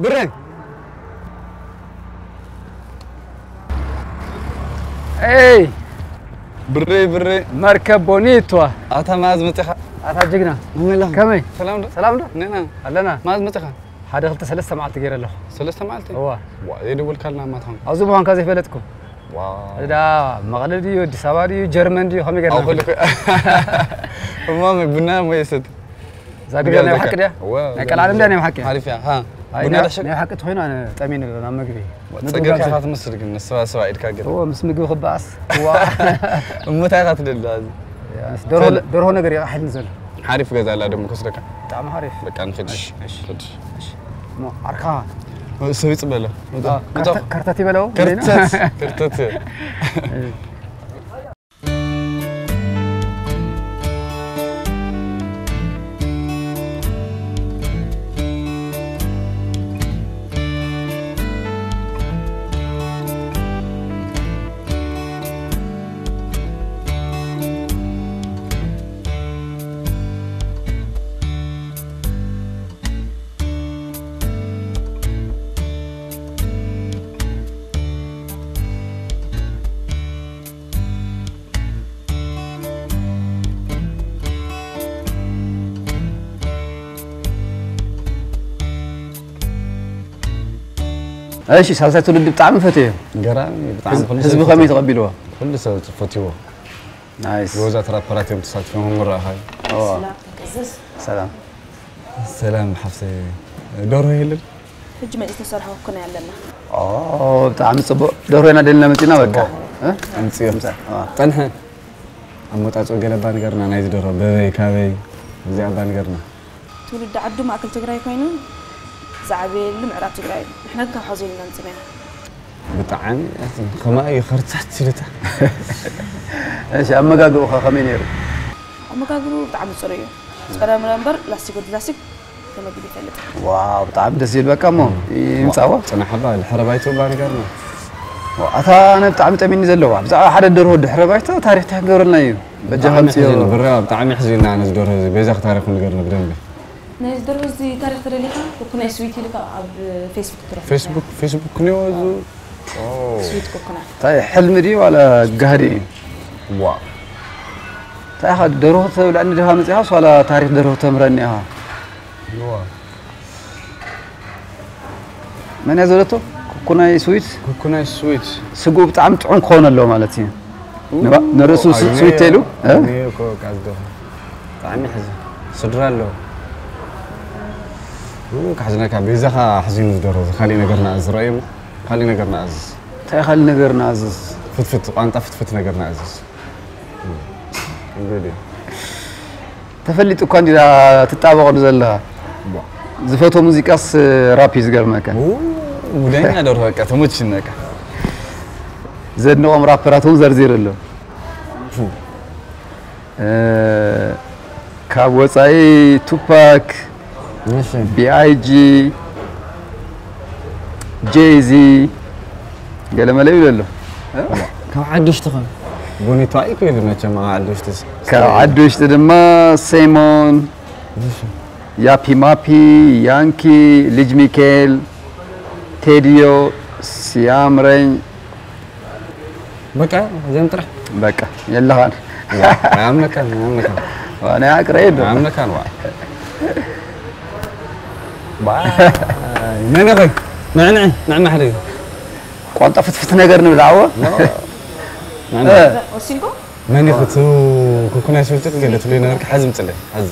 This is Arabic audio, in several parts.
برين اي بري بري مركب بونيتوا اتا ماز متخا اتا جقنا ملهم كمي سلام ده سلام ده نينا علنا ماز متخا حدا خلت سلسة معلتي غير له سلسة معلتي هو يدول كلنا ما تهم ازو بهان كازي فلتكم واو دا مغلل ديو دي سابا ديو جرمن ديو خمي غير أقول لك امامك بنا ميسد زاد غير حق ده واو كالعالم ده أنا حق عارف يا ها أنا نعم. حقت خوينا أنا تأمين لنا نعم مقبي. تسجل كيف مسر قلنا سوا سوا إيد كاجر هو مس مقبي خباس هو مت هاي خاطر لله دور هو دور هو نقري أحد نزل حارف جزا لا دم كسرك تعم حارف أنا خدش. ما عركان سويت بلا. آه، كرتتي بلا؟ كرتت. كرتت. ماشي ساسيت ولد بطعم فتيه غرامي بطعم كل شيء تقبلوا كل سوى فتيوه نايس جوزة رابرات يوم تصادفهم مرة هاي سلام سلام حفصي دوره هيلل هجمة إيش تصير هو كنا علمنا أوه بتعم صبو دوره أنا دلنا متينا بكا ها أمسي أمسا تنها أمو تاتو قلت بان قرنا نايز دوره بذي كاوي زي بان قرنا تولد عدو ما أكل تقرأي كوينو ዝዓበየሉ ምዕራብ ትግራይ እዩ ንሕና ካብ ሓዙ ኢልና ንፅና ኢና بطعمي خما أي خرطات سيلتا እሺ ኣመጋግቡኻ ከመይ ነይሩ ኣመጋግቡ ብጣዕሚ ፅሩ እዩ ፀረምረ እምበር ላስቲክ ወዲ ላስቲክ ተመግብ ይፈልጥ ዋው ብጣዕሚ ደስ ዝብል በቃ እሞ ይምፃዋ صنع حبا الحربايتو با نقرنا ኣታ ኣነ ብጣዕሚ ጠሚኒ ዘለዋ ብዛዕባ ሓደ ደርሆ ድሕረ ባይታ ታሪክ ተገበረልና እዩ በጃ ከምፅዮ برا بطعمي حزينا أنا زدور بيزاق تاريخ نقرنا بدنبي نايز دروزي تاريخ تريليكا وكنا سويتي لك فيسبوك تروح. فيسبوك فيسبوك نيوز سويتكو كنا طيب حلمري ولا قهري؟ واو طيب هاد دروه لأن دها مزيها ولا تاريخ دروه تمرنيها يوا من يزولتو كوكوناي سويت؟ كوكوناي سويت. سقو بطعم طعم كون الله مالتي. نرسو سويت تيلو؟ أيوه. أه؟ نيو كو كازدو. طعمي حزن. صدر الله ክሓዝነካ ቤዛኻ ሓዚኑ ዝደረዘ ካሊእ ነገር ንኣዝራ እዮም ካሊእ ነገር ንኣዝዝ እንታይ ካሊእ ነገር ንኣዝዝ ፍትፍት ቋንጣ ፍትፍት ነገር ንኣዝዝ ተፈሊጡ እኳ እንዲዳ ትጣበቐሉ ዘለኻ ዝፈቶ ሙዚቃስ ራፕ እዩ ዝገርመካ ጉዳኛ ደርሆ በቃ ተመችነካ ዘድንቆም ራፐራት እውን ዘርዚር ኣሎ ካብ ወፃኢ ቱፓክ ماشي بي اي جي جيزي قال ما لي ولا كم عدوش تخم بوني تايك ولا ما جماعة عدوش تس كم عدوش تدما سيمون يابي مابي يانكي ليج ميكيل تيريو سيام رين بقى زين طرح بقى يلا هان عمنا كان عمنا كان وأنا قريب عمنا كان واحد ኸይ ንዕንዕ ንዕማ ሓደ ቋንጣ ፍትፍት ነገር ንብል ዓወ ወሲንኮ መን ይኽቱ ኩኩናይ ስብልጥት ገለ ትብሎ ነበርክ ሓዚ ምፅለ ሓዚ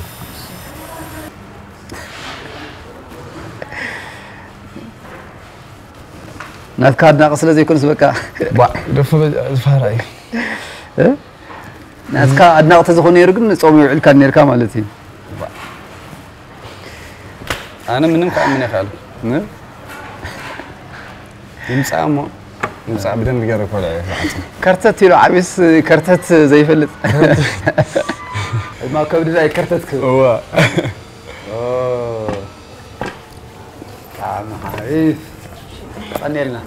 ናትካ ኣድናቂ ስለ ዘይኮንስ በቃ ደፎ ዝፋራ እዩ ናትካ ኣድናቂ ተዝኾነ ነይሩ ግን ፆም ይውዕልካ ነርካ ማለት እዩ ኣነ ምንም ክኣምን ይኽእል ይምፃእ እሞ ይምፃእ ብደንቢ ገይረ ኮልዕ እየ ከርተት ኢሉ ዓብስ ከርተት ዘይፈልጥ ማ ከብዲ ናይ ከርተት ክብል እዋ ብጣዕሚ ሓሪፍ ቀኒልና